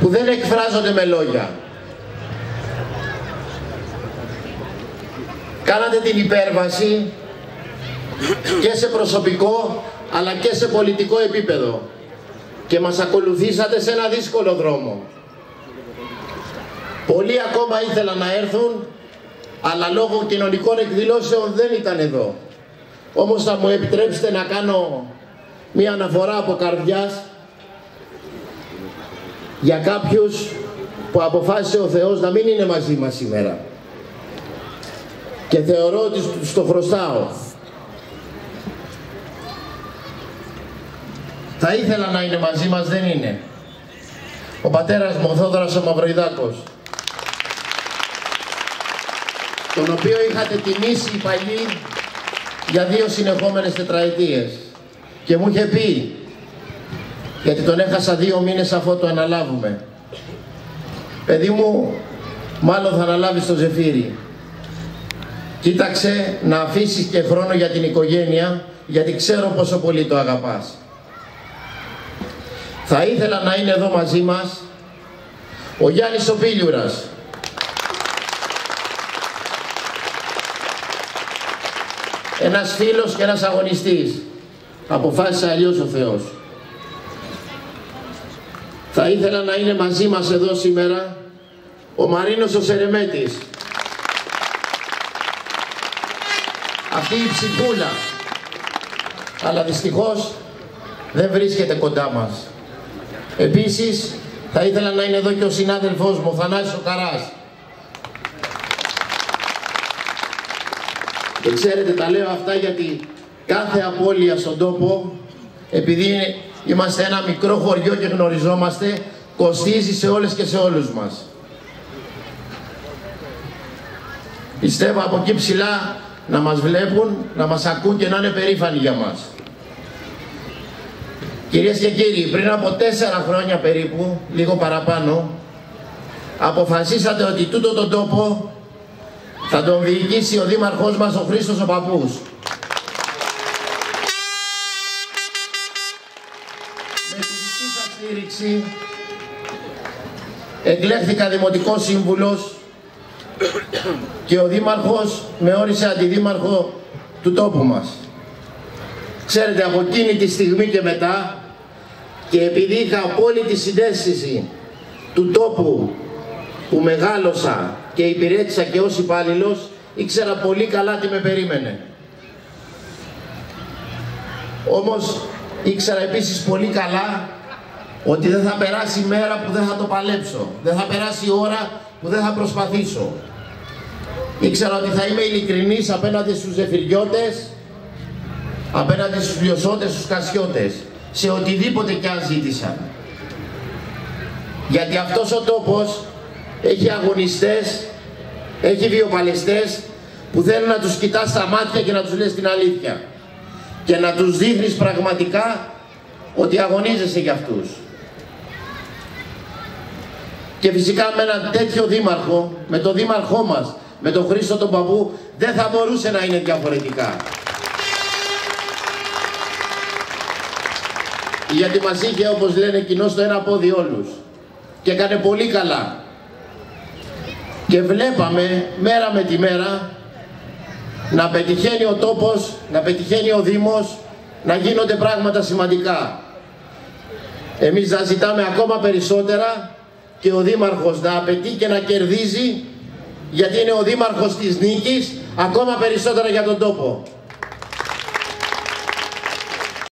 που δεν εκφράζονται με λόγια. Κάνατε την υπέρβαση και σε προσωπικό αλλά και σε πολιτικό επίπεδο και μας ακολουθήσατε σε ένα δύσκολο δρόμο. Πολλοί ακόμα ήθελαν να έρθουν αλλά λόγω κοινωνικών εκδηλώσεων δεν ήταν εδώ. Όμως θα μου επιτρέψετε να κάνω μία αναφορά από καρδιάς για κάποιους που αποφάσισε ο Θεός να μην είναι μαζί μας σήμερα. Και θεωρώ ότι στο χρωστάω. Θα ήθελα να είναι μαζί μας, δεν είναι. Ο πατέρας μου, ο Θόδωρας ο Μαυροϊδάκος, τον οποίο είχατε τιμήσει οι παλιοί για δύο συνεχόμενες τετραετίες. Και μου είχε πει, γιατί τον έχασα δύο μήνες αφού το αναλάβουμε. Παιδί μου, μάλλον θα αναλάβεις το ζεφύρι. Κοίταξε να αφήσεις και χρόνο για την οικογένεια, γιατί ξέρω πόσο πολύ το αγαπάς. Θα ήθελα να είναι εδώ μαζί μας ο Γιάννης ο Ένας φίλος και ένας αγωνιστής. Αποφάσισε αλλιώς ο Θεός. Θα ήθελα να είναι μαζί μας εδώ σήμερα ο Μαρίνος ο Σερεμέτης. Αυτή η ψυχούλα. Αλλά δυστυχώς δεν βρίσκεται κοντά μας. Επίσης θα ήθελα να είναι εδώ και ο συνάδελφός μου, ο Θανάσης ο Καράς. Και ξέρετε τα λέω αυτά γιατί κάθε απώλεια στον τόπο, επειδή είμαστε ένα μικρό χωριό και γνωριζόμαστε, κοστίζει σε όλες και σε όλους μας. Πιστεύω από εκεί ψηλά να μας βλέπουν, να μας ακούν και να είναι περήφανοι για μας. Κυρίες και κύριοι, πριν από τέσσερα χρόνια περίπου, λίγο παραπάνω, αποφασίσατε ότι τούτο τον τόπο θα τον διοικήσει ο Δήμαρχός μας, ο Χρήστος ο Παππούς. Στήριξη εκλέχθηκα Δημοτικός Σύμβουλος και ο Δήμαρχος με όρισε αντιδήμαρχο του τόπου μας. Ξέρετε, από εκείνη τη στιγμή και μετά και επειδή είχα απόλυτη συνέστηση του τόπου που μεγάλωσα και υπηρέτησα και ως υπάλληλος, ήξερα πολύ καλά τι με περίμενε. Όμως ήξερα επίσης πολύ καλά ότι δεν θα περάσει μέρα που δεν θα το παλέψω. Δεν θα περάσει ώρα που δεν θα προσπαθήσω. Ήξερα ότι θα είμαι ειλικρινής απέναντι στους ζεφυριώτες, απέναντι στους λιωσότες, στους κασιώτες, σε οτιδήποτε κι αν ζήτησαν. Γιατί αυτός ο τόπος έχει αγωνιστές, έχει βιοπαλαιστές που θέλουν να τους κοιτάς στα μάτια και να τους λες την αλήθεια και να τους δείχνεις πραγματικά ότι αγωνίζεσαι για αυτούς. Και φυσικά με έναν τέτοιο δήμαρχο, με τον δήμαρχό μας, με τον Χρήστο τον Παππού, δεν θα μπορούσε να είναι διαφορετικά. Γιατί μας είχε, όπως λένε, κοινό στο ένα πόδι όλους. Και έκανε πολύ καλά και βλέπαμε μέρα με τη μέρα να πετυχαίνει ο τόπος, να πετυχαίνει ο Δήμος, να γίνονται πράγματα σημαντικά. Εμείς να ζητάμε ακόμα περισσότερα και ο Δήμαρχος να απαιτεί και να κερδίζει γιατί είναι ο Δήμαρχος της νίκης ακόμα περισσότερα για τον τόπο.